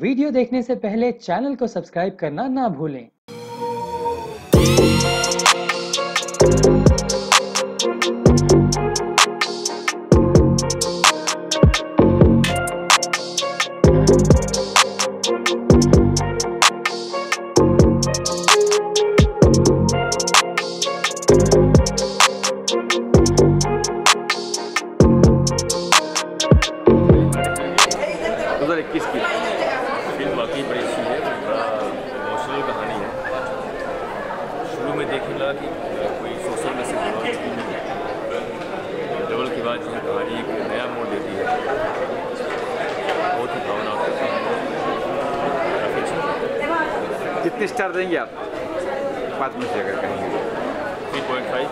Video देखने से पहले चैनल को सब्सक्राइब करना ना भूलें। लगा कि कोई सोशल मैसेज डबल के बाद जो है कहानी एक नया मोड़ देती है। बहुत ही भावनात्मक कितने स्टार देंगे आप? पाँच में से अगर कहेंगे। Three point five.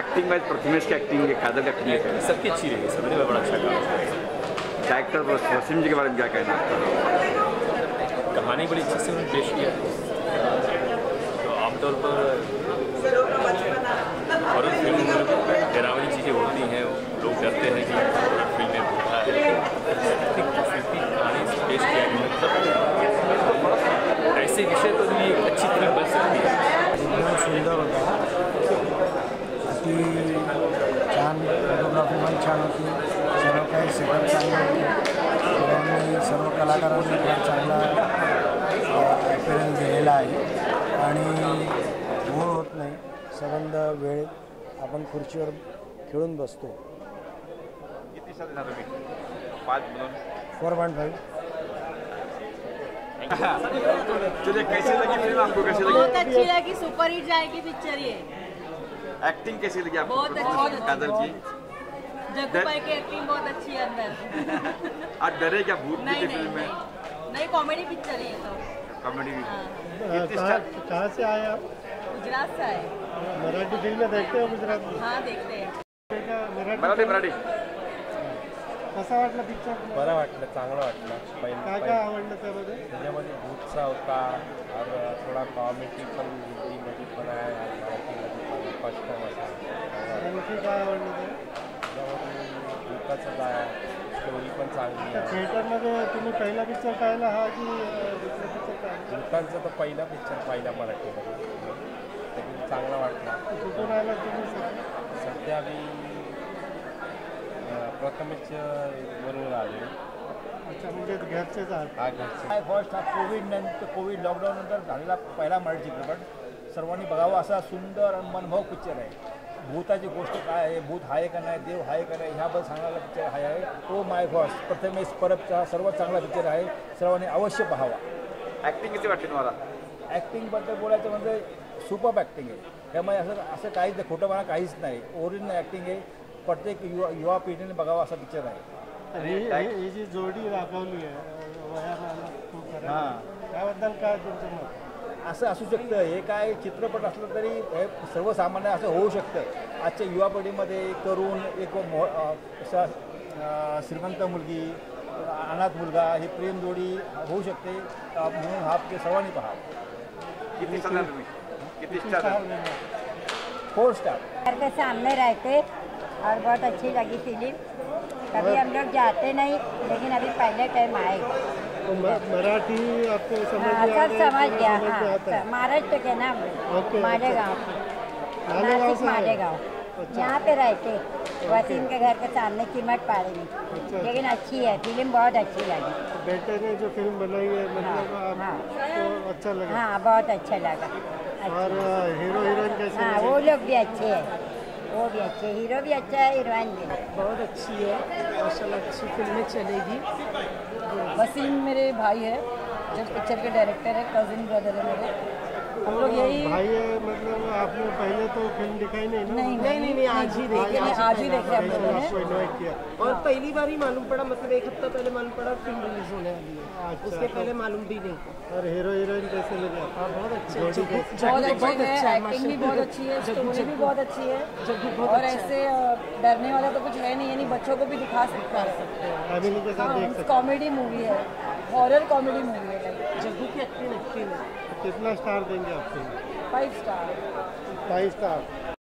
Acting wise Prathamesh की एक्टिंग कादर की एक्टिंग है। सबकी अच्छी रही सबने बड़ा अच्छा काम किया डायरेक्टर वसीम जी के बारे में क्या कहना कहानी बड़ी अच्छे से उन्होंने पेश किया। आमतौर पर हॉरर फ़िल्म डरावनी चीज़ें होती हैं, लोग डरते हैं कि फ़िल्म है। फ़िल्म पेश किया मतलब ऐसे विषय पर भी एक अच्छी फ़िल्म बन सकती है। एकदम सुंदर होता है। अति छान फोटोग्राफी पण छान होती सर्व काही सेटअप चांगलं होते सर्व कलाकारांनी फार चांगला आहे आणि होत नाही. संबंध वेळ आपण खुर्चीवर खेळून बसतो. कितने तुम्ही? पाँच फोर पॉईंट फाईव्ह चलिए कैसी लगी फ़िल्म आपको कैसी बहुत अच्छी लगी सुपर हिट जाएगी पिक्चर ये. एक्टिंग कैसी लगी आपको? बहुत अच्छी, बहुत अच्छी, कादर की जग्गू भाई की एक्टिंग बहुत अच्छी है अंदर. आज डरे क्या भूत नहीं की नहीं फ़िल्म में? नहीं. नहीं कॉमेडी पिक्चर है ये तो. कॉमेडी भी। हाँ, कितने स्टार कहाँ से आए आप? गुजरात से है मराठी फ़िल्म देखते हो गुजरात हाँ देखते हैं। मराठी मराठी कसा वाटला पिक्चर बरं वाटलं चांगलं वाटलं. पहिलं काय काय आवडलं त्यामध्ये? त्याच्यामध्ये भूतचा होता और थोडा कॉमेडी पण हिंदीमध्ये पण आहे मराठीमध्ये पण फ़र्स्ट टाइम असा आणखी काय आवडलं ते त्याच्यामध्ये भूताचं आहे स्टोरी पण चांगली आहे. थिएटरमध्ये तुम्ही पहिला पिक्चर पाहिला हा की दुसरा पिक्चर पाहिला? भूतांचा तर पहिला पिक्चर पाहिला मराठीमध्ये. लेकिन चांगला वाटला. कुठून आला तुम्ही? सध्या? मी अं, प्रथमेश वरून आले अच्छा म्हणजे घरचेच आहात हा घरचे. काय फर्स्ट हा कोविड नंतर कोविड लॉकडाऊन नंतर झालेला पहिला मराठी चित्रपट. सर्वांनी बघावा असा सुंदर आणि मनभाव पिक्चर आहे. भूताची गोष्ट काय आहे? भूत आहे का नाही? देव आहे का नाही? ह्याबद्दल सांगणारा पिक्चर हा आहे. तो माय फॉस प्रथमेश परबचा सर्वात चांगला पिक्चर आहे. सर्वांनी अवश्य पाहावा. ऍक्टिंग किती वाटते तुम्हाला? ॲक्टिंगबद्दल बोलायचं म्हणजे सुपर ॲक्टिंग आहे. त्यामुळे असं असं काहीच नाही. खोटंपणा काहीच नाही. ओरिजिनल ॲक्टिंग आहे. प्रत्येक युवा युवा पिढीने बघावा असा पिक्चर आहे. ही ही- ही जी जोडी फरक आहे. हां. त्याबद्दल काय तुमचं मत? असं असू शकतं. हे काय चित्रपट असलं तरी हे सर्वसामान्य असं होऊ शकतं. आजच्या युवा पिढीमध्ये तरुण एक मो श्रीमंत मुलगी अनाथ मुलगा ही प्रेम जोडी होऊ शकते. म्हणून हा सर्वांनी पहा. किती? फोर स्टार के सामने रहते और बहुत अच्छी लगी फ़िल्म. कभी हम लोग जाते नहीं लेकिन अभी पहले टाइम आए तो मराठी आपको समझ हाँ सब समझ गया हाँ महाराष्ट्र के ना हम ओके, लोग ओके। मालेगांव मालेगांव नासिक आए? अच्छा। यहाँ पे रहते वसीम के घर के सामने चिमट पाड़े में। अच्छा। लेकिन अच्छी है फ़िल्म बहुत अच्छी लगी। बेटे ने जो फ़िल्म बनाई है मतलब हाँ, आपको अच्छा लगा? हाँ बहुत अच्छा लगा। और अच्छा हीरो हीरोइन कैसे हाँ वो लोग भी अच्छे हैं। वो भी अच्छे हीरो भी अच्छा है हीरोइन भी बहुत अच्छी है माशाल्लाह अच्छी फ़िल्में चलेगी। वसीम मेरे भाई है जो पिक्चर के डायरेक्टर है कजिन ब्रदर है मेरे। हम लोग यही भाई है मतलब आपने पहले तो फ़िल्म दिखाई नहीं ना? नहीं नहीं नहीं नहीं आज ही देखी है आज ही देखी हम स्पेशल लोगों आपको इन्वाइट किया। और पहली बार ही मालूम पड़ा मतलब एक हफ़्ता पहले मालूम पड़ा फ़िल्म रिलीज़ होने वाली है। अच्छा, उसके तो- पहले मालूम भी नहीं और हीरो हीरोइन कैसे लगे? हाँ बहुत अच्छे अच्छे? बहुत अच्छे है एक्टिंग भी बहुत अच्छी है स्टोरी भी बहुत अच्छी है। और ऐसे डरने वाला तो कुछ है नहीं यानी बच्चों को भी दिखा सकता है। सकते कॉमेडी मूवी है। हॉरर कॉमेडी मूवी है जग्गू की एक्टिंग अच्छी है। कितना स्टार देंगे आप film five star five star